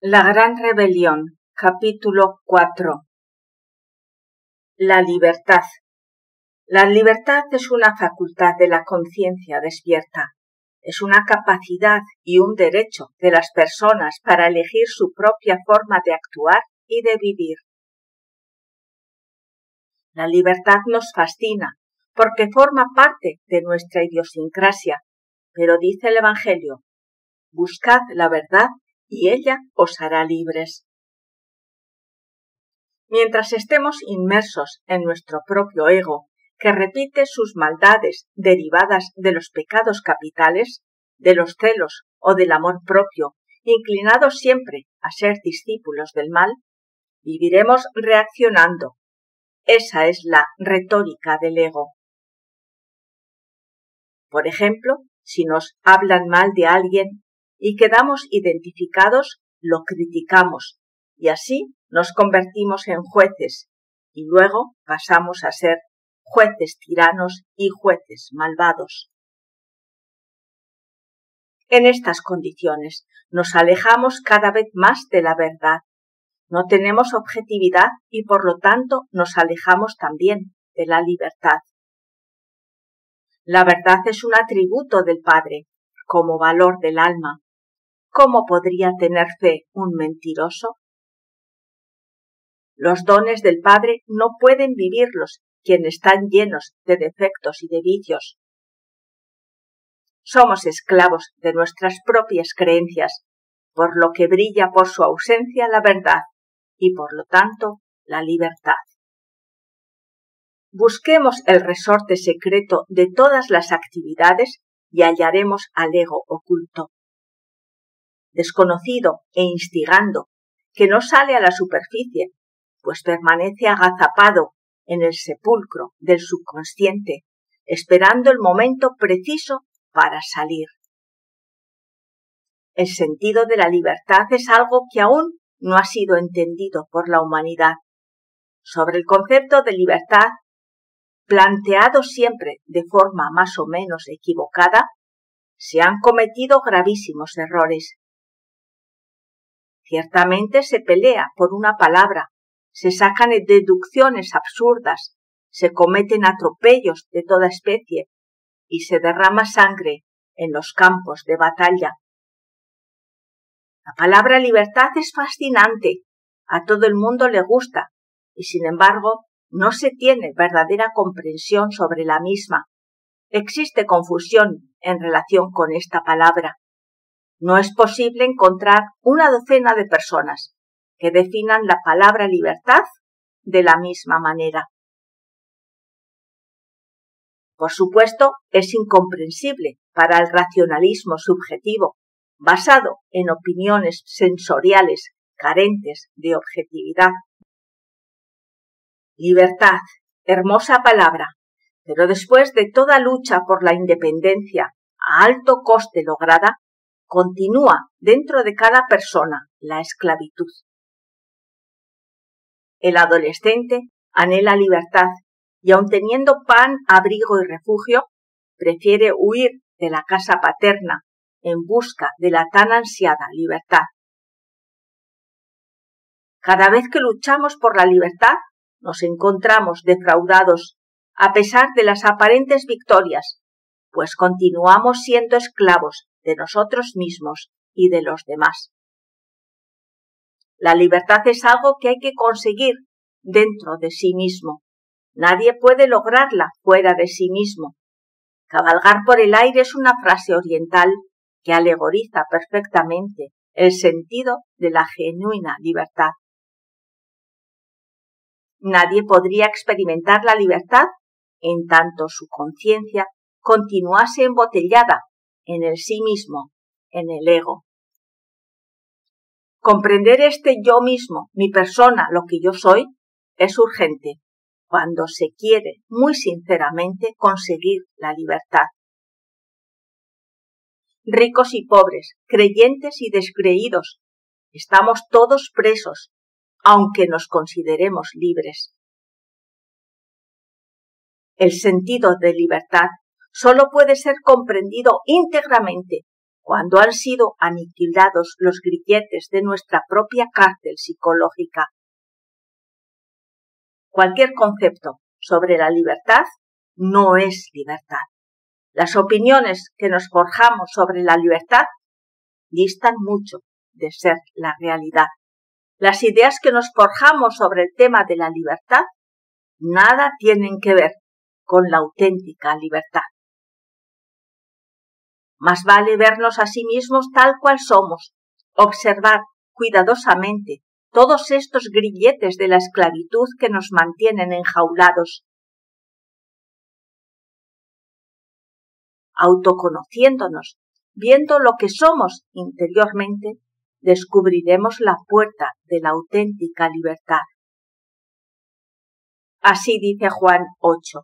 La Gran Rebelión, capítulo 4 La libertad. La libertad es una facultad de la conciencia despierta. Es una capacidad y un derecho de las personas para elegir su propia forma de actuar y de vivir. La libertad nos fascina porque forma parte de nuestra idiosincrasia, pero dice el Evangelio, buscad la verdad y ella os hará libres. Mientras estemos inmersos en nuestro propio ego, que repite sus maldades derivadas de los pecados capitales, de los celos o del amor propio, inclinados siempre a ser discípulos del mal, viviremos reaccionando. Esa es la retórica del ego. Por ejemplo, si nos hablan mal de alguien y quedamos identificados, lo criticamos y así nos convertimos en jueces y luego pasamos a ser jueces tiranos y jueces malvados. En estas condiciones nos alejamos cada vez más de la verdad. No tenemos objetividad y por lo tanto nos alejamos también de la libertad. La verdad es un atributo del Padre, como valor del alma, ¿Cómo podría tener fe un mentiroso? Los dones del Padre no pueden vivirlos quienes están llenos de defectos y de vicios. Somos esclavos de nuestras propias creencias, por lo que brilla por su ausencia la verdad y por lo tanto la libertad. Busquemos el resorte secreto de todas las actividades y hallaremos al ego oculto desconocido e instigando, que no sale a la superficie, pues permanece agazapado en el sepulcro del subconsciente, esperando el momento preciso para salir. El sentido de la libertad es algo que aún no ha sido entendido por la humanidad. Sobre el concepto de libertad, planteado siempre de forma más o menos equivocada, se han cometido gravísimos errores. Ciertamente se pelea por una palabra, se sacan deducciones absurdas, se cometen atropellos de toda especie y se derrama sangre en los campos de batalla. La palabra libertad es fascinante, a todo el mundo le gusta, y sin embargo no se tiene verdadera comprensión sobre la misma. Existe confusión en relación con esta palabra. No es posible encontrar una docena de personas que definan la palabra libertad de la misma manera. Por supuesto, es incomprensible para el racionalismo subjetivo, basado en opiniones sensoriales carentes de objetividad. Libertad, hermosa palabra, pero después de toda lucha por la independencia a alto coste lograda, continúa dentro de cada persona la esclavitud. El adolescente anhela libertad y aun teniendo pan, abrigo y refugio, prefiere huir de la casa paterna en busca de la tan ansiada libertad. Cada vez que luchamos por la libertad, nos encontramos defraudados a pesar de las aparentes victorias, pues continuamos siendo esclavos de nosotros mismos y de los demás. La libertad es algo que hay que conseguir dentro de sí mismo. Nadie puede lograrla fuera de sí mismo. Cabalgar por el aire es una frase oriental que alegoriza perfectamente el sentido de la genuina libertad. Nadie podría experimentar la libertad en tanto su conciencia continuase embotellada en el sí mismo, en el ego. Comprender este yo mismo, mi persona, lo que yo soy, es urgente cuando se quiere muy sinceramente conseguir la libertad. Ricos y pobres, creyentes y descreídos, estamos todos presos, aunque nos consideremos libres. El sentido de libertad solo puede ser comprendido íntegramente cuando han sido aniquilados los grilletes de nuestra propia cárcel psicológica. Cualquier concepto sobre la libertad no es libertad. Las opiniones que nos forjamos sobre la libertad distan mucho de ser la realidad. Las ideas que nos forjamos sobre el tema de la libertad nada tienen que ver con la auténtica libertad. Más vale vernos a sí mismos tal cual somos, observar cuidadosamente todos estos grilletes de la esclavitud que nos mantienen enjaulados. Autoconociéndonos, viendo lo que somos interiormente, descubriremos la puerta de la auténtica libertad. Así dice Juan 8.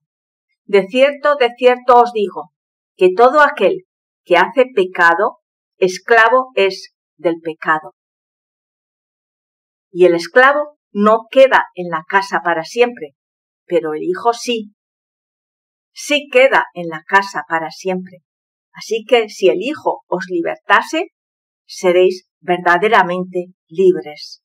De cierto, de cierto os digo, que todo aquel que hace pecado, esclavo es del pecado. Y el esclavo no queda en la casa para siempre, pero el hijo sí. Sí queda en la casa para siempre. Así que si el hijo os libertase, seréis verdaderamente libres.